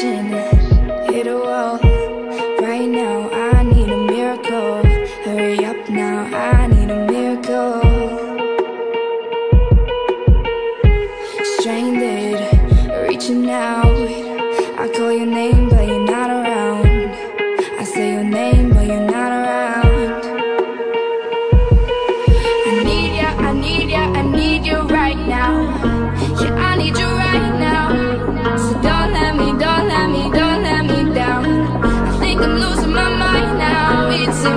connection hit a wall. Right now i need a miracle. Hurry up now i need a miracle. Stranded reaching out. I call your name but you